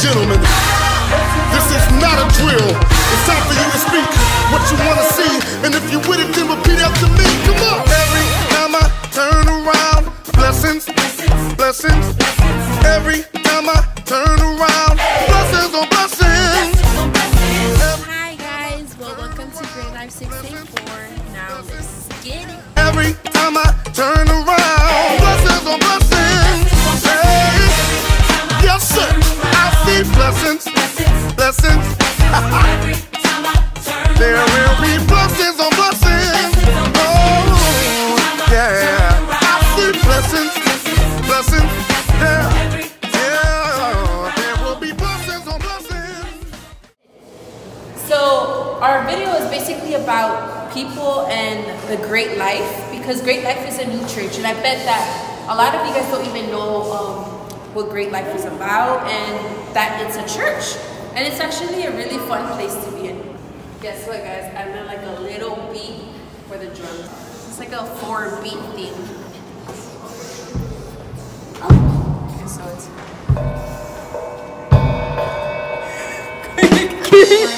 gentlemen, this is not a drill. It's time for you to speak what you wanna see. And if you with it, then repeat after me. Come on. Every time I turn around, blessings, blessings. Every time I turn around, blessings on blessings. Hi guys, well welcome to Great Life 684. Now let's get it. Every time I turn around, So our video is basically about people and the Great Life because Great Life is a new church, and I bet that a lot of you guys don't even know um, what Great Life is about and that it's a church, and it's actually a really fun place to be in. Guess what, guys? I made like a little beat for the drums. It's like a four beat thing. Okay, so it's.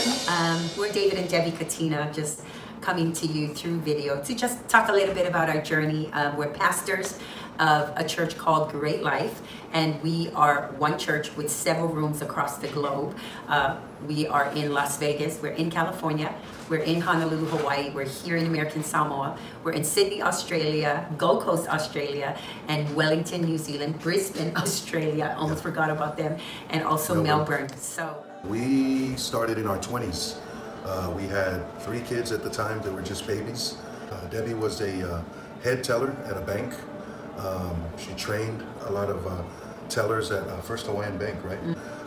David and Debbie Katina, just coming to you through video to just talk a little bit about our journey. Um, we're pastors of a church called Great Life, and we are one church with several rooms across the globe. Uh, we are in Las Vegas, we're in California, we're in Honolulu, Hawaii, we're here in American Samoa, we're in Sydney, Australia, Gold Coast, Australia, and Wellington, New Zealand, Brisbane, Australia, almost forgot about them, and also Melbourne. Melbourne. So. We started in our 20s. Uh, we had three kids at the time that were just babies. Uh, Debbie was a uh, head teller at a bank. Um, she trained a lot of uh, tellers at uh, First Hawaiian Bank, right?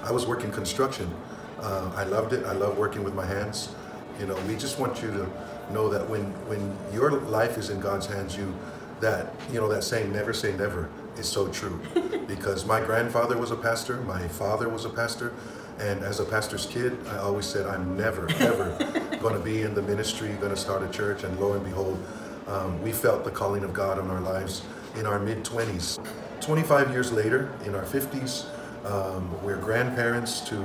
I was working construction. Uh, I loved it. I love working with my hands. You know, we just want you to know that when when your life is in God's hands, you that you know that saying "never say never" is so true. because my grandfather was a pastor, my father was a pastor, and as a pastor's kid, I always said, I'm never, ever going to be in the ministry, going to start a church. And lo and behold, um, we felt the calling of God on our lives in our mid 20s. 25 years later, in our 50s, um, we're grandparents to,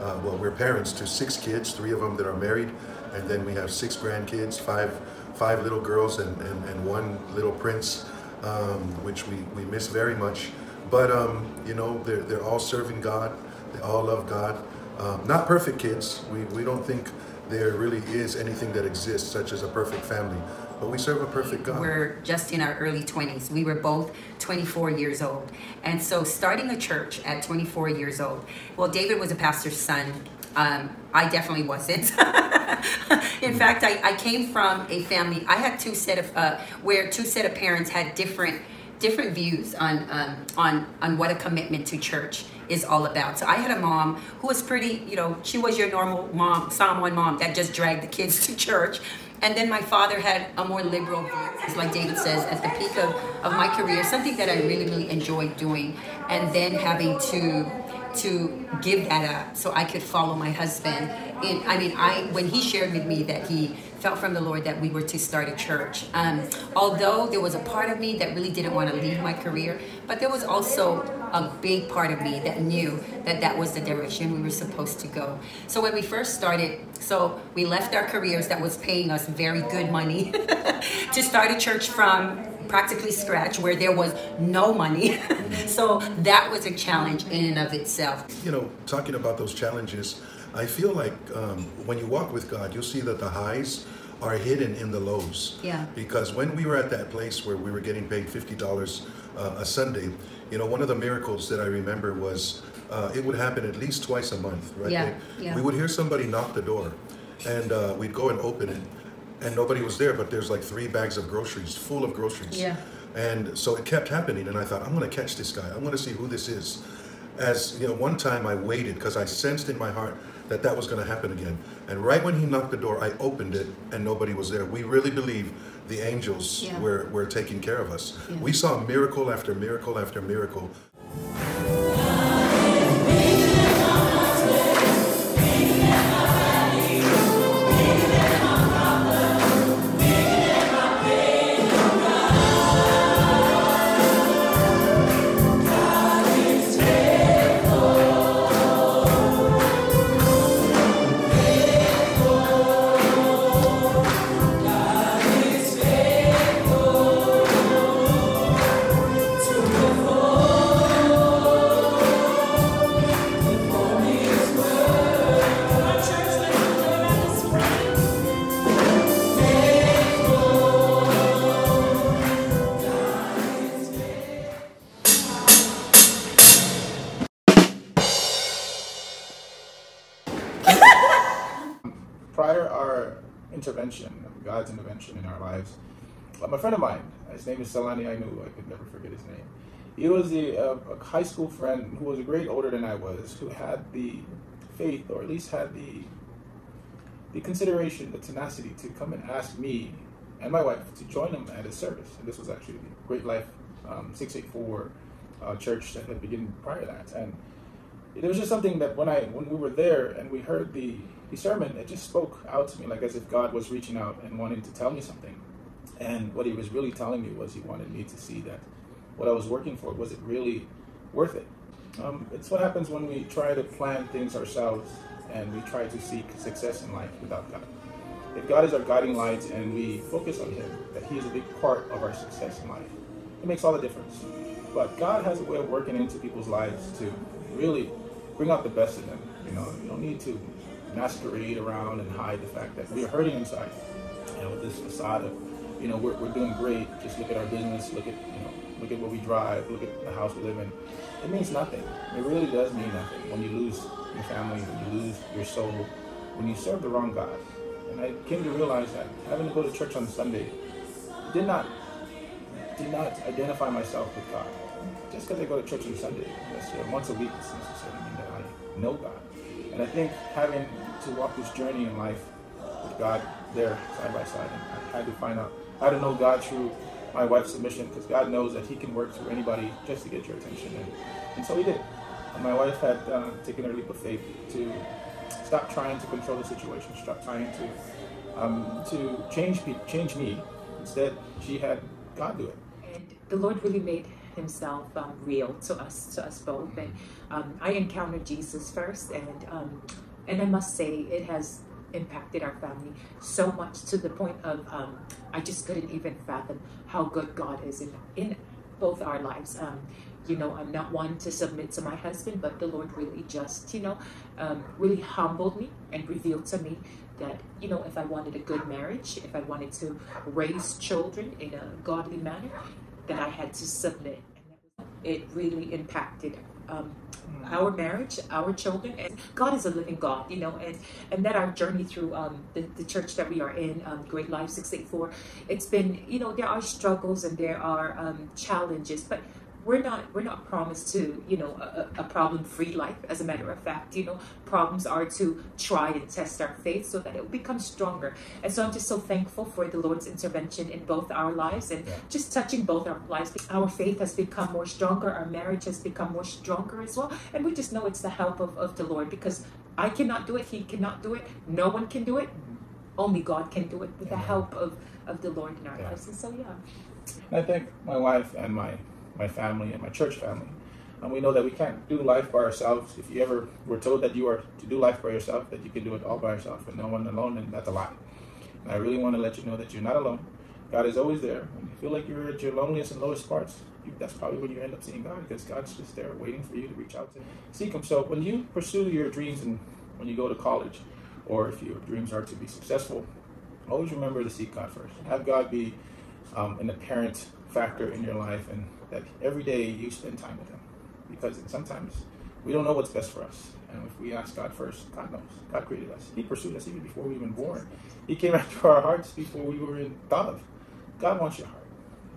uh, well, we're parents to six kids, three of them that are married, and then we have six grandkids, five, five little girls, and, and, and one little prince, um, which we, we miss very much. But, um, you know, they're, they're all serving God. They all love God. Um, not perfect kids. We, we don't think there really is anything that exists such as a perfect family. But we serve a perfect God. We're just in our early 20s. We were both 24 years old. And so starting a church at 24 years old, well, David was a pastor's son. Um, I definitely wasn't. in fact, I, I came from a family, I had two set of, uh, where two set of parents had different different views on um, on on what a commitment to church is all about. So I had a mom who was pretty, you know, she was your normal mom, Psalm one mom that just dragged the kids to church. And then my father had a more liberal It's like David says, at the peak of, of my career, something that I really, really enjoyed doing. And then having to to give that up so I could follow my husband. I mean, I when he shared with me that he felt from the Lord that we were to start a church. Um, although there was a part of me that really didn't want to leave my career, but there was also a big part of me that knew that that was the direction we were supposed to go. So when we first started, so we left our careers that was paying us very good money to start a church from practically scratch where there was no money. so that was a challenge in and of itself. You know, talking about those challenges, I feel like um, when you walk with God, you'll see that the highs are hidden in the lows. Yeah. Because when we were at that place where we were getting paid $50 uh, a Sunday, you know, one of the miracles that I remember was uh, it would happen at least twice a month, right? Yeah, They- yeah. We would hear somebody knock the door and uh, we'd go and open it and nobody was there, but there's like three bags of groceries, full of groceries. Yeah. And so it kept happening, and I thought, I'm going to catch this guy. I'm going to see who this is. As you know, one time I waited because I sensed in my heart that that was going to happen again. And right when he knocked the door, I opened it, and nobody was there. We really believe the angels Yeah. were, were taking care of us. Yeah. We saw miracle after miracle after miracle. Prior our intervention, God's intervention in our lives, a friend of mine, his name is Salani Ainu, I could never forget his name. He was a, a, a high school friend who was a grade older than I was, who had the faith, or at least had the the consideration, the tenacity to come and ask me and my wife to join him at his service. And this was actually the Great Life um, 684 uh, church that had begun prior to that. And it was just something that when I when we were there and we heard the, the sermon, it just spoke out to me like as if God was reaching out and wanting to tell me something. And what he was really telling me was he wanted me to see that what I was working for was it really worth it. Um, it's what happens when we try to plan things ourselves and we try to seek success in life without God. If God is our guiding light and we focus on Him, that He is a big part of our success in life, it makes all the difference. But God has a way of working into people's lives to really bring out the best in them. You know, you don't need to masquerade around and hide the fact that we're hurting inside. You know, with this facade of, you know, we're, we're doing great. Just look at our business. Look at, you know, look at what we drive. Look at the house we live in. It means nothing. It really does mean nothing when you lose your family, when you lose your soul, when you serve the wrong God. And I came to realize that having to go to church on Sunday did not did not identify myself with God. Just because I go to church on Sunday, once a week, doesn't necessarily mean that I know God. And I think having to walk this journey in life with God there side by side, and I had to find out how to know God through my wife's submission, because God knows that He can work through anybody just to get your attention. And, and so He did. And my wife had uh, taken a leap of faith to stop trying to control the situation, stop trying to um, to change change me. Instead, she had God do it. And the Lord really made Himself um, real to us, to us both. And um, I encountered Jesus first, and um, and I must say it has impacted our family so much to the point of um, I just couldn't even fathom how good God is in in both our lives. Um, you know, I'm not one to submit to my husband, but the Lord really just, you know, um, really humbled me and revealed to me that, you know, if I wanted a good marriage, if I wanted to raise children in a godly manner, that I had to submit. It really impacted um, our marriage, our children, and God is a living God, you know, and and that our journey through um, the, the church that we are in, um, Great Life Six Eight Four, it's been, you know, there are struggles and there are um, challenges, but we're not we're not promised to you know a, a problem free life as a matter of fact. You know problems are to try and test our faith so that it will become stronger. And so i'm just so thankful for the lord's intervention in both our lives and Yeah. just touching both our lives. Our faith has become more stronger. Our marriage has become more stronger as well. And we just know it's the help of, of the lord because i cannot do it. He cannot do it. No one can do it. Mm-hmm. Only god can do it with the help of of the lord in our Yeah. lives. And so yeah. I thank my wife and my, my family and my church family. And we know that we can't do life by ourselves. If you ever were told that you are to do life by yourself, that you can do it all by yourself and no one alone, then that's a lie. And I really want to let you know that you're not alone. God is always there. When you feel like you're at your loneliest and lowest parts, you, that's probably when you end up seeing God because God's just there waiting for you to reach out to Him. Seek Him. So when you pursue your dreams and when you go to college, or if your dreams are to be successful, always remember to seek God first. Have God be um, an apparent factor in your life, and that every day you spend time with Him. Because sometimes we don't know what's best for us. And if we ask God first, God knows. God created us. He pursued us even before we were even born. He came after our hearts before we were in thought of. God wants your heart.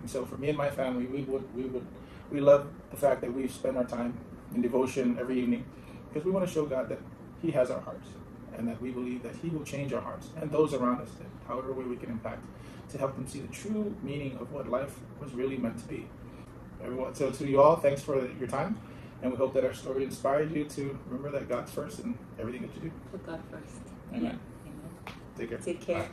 And so for me and my family, we would we would we love the fact that we spend our time in devotion every evening because we want to show God that He has our hearts and that we believe that He will change our hearts and those around us, that however way we can impact, to help them see the true meaning of what life was really meant to be. Everyone, so to you all, thanks for your time, and we hope that our story inspired you to remember that God's first in everything that you do. put god first Amen. Amen. Take care. take care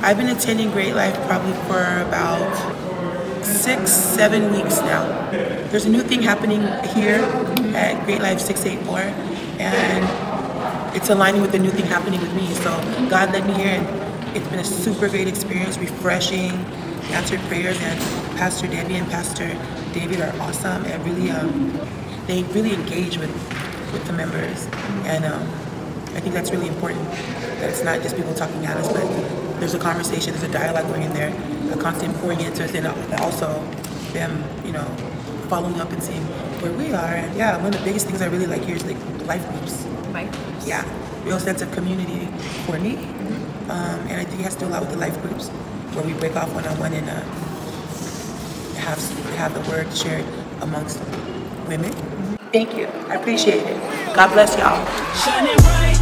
I've been attending Great Life probably for about six, seven weeks now. There's a new thing happening here at Great Life 684, and it's aligning with the new thing happening with me. So God led me here, and it's been a super great experience, refreshing, answered prayers, and Pastor Debbie and Pastor David are awesome, and really, um, they really engage with with the members, and um, I think that's really important. That it's not just people talking at us, but there's a conversation, there's a dialogue going in there, a constant pouring into us, and also them, you know, following up and seeing where we are. And yeah, one of the biggest things I really like here is like life groups. Life groups. Yeah, real sense of community for me. Um, and I think it has to do a lot with the life groups where we break off one on one and uh, have have the word shared amongst women. Thank you. I appreciate it. God bless y'all.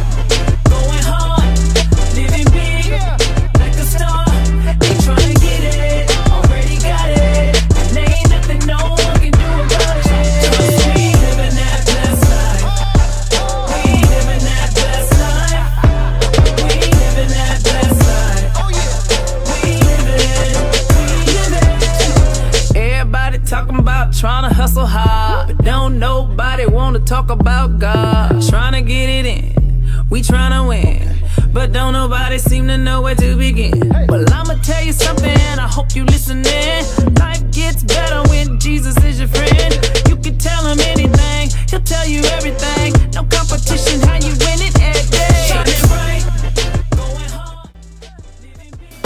Where to begin. Well, I'ma tell you something, I hope you listening. Life gets better when Jesus is your friend. You can tell him anything, he'll tell you everything. No competition, how you win it every day. Shining bright, going hard, living big.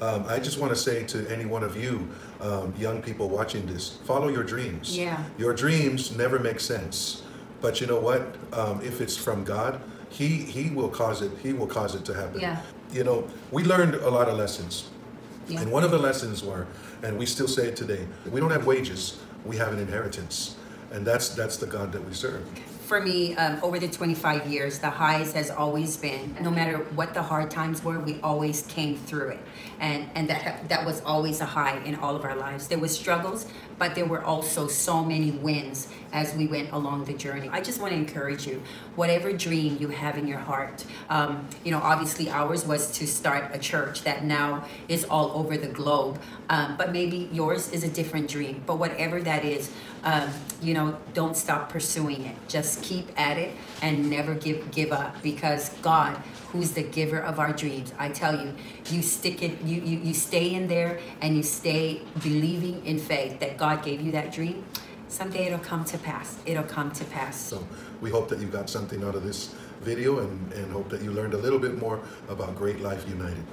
Um, I just want to say to any one of you, um, young people watching this, follow your dreams. Yeah. Your dreams never make sense, but you know what? Um, if it's from God, He He will cause it. He will cause it to happen. Yeah. You know, we learned a lot of lessons, Yeah. and one of the lessons were, and we still say it today: we don't have wages, we have an inheritance, and that's that's the God that we serve. For me, um, over the 25 years, the highs has always been, no matter what the hard times were, we always came through it. And, and that, that was always a high in all of our lives. There was struggles, but there were also so many wins as we went along the journey. I just want to encourage you, whatever dream you have in your heart, um, you know, obviously ours was to start a church that now is all over the globe. Um, but maybe yours is a different dream. But whatever that is, um, you know, don't stop pursuing it. Just keep at it and never give give up because God, who's the giver of our dreams, I tell you, you stick it, you you, you stay in there and you stay believing in faith that God gave you that dream. Someday it'll come to pass. It'll come to pass. So we hope that you got something out of this video, and, and hope that you learned a little bit more about Great Life United.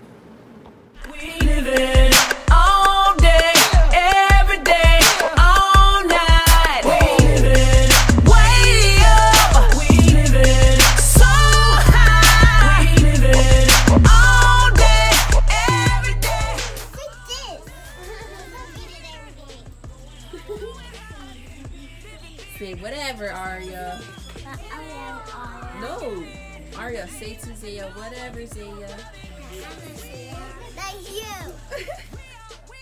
Say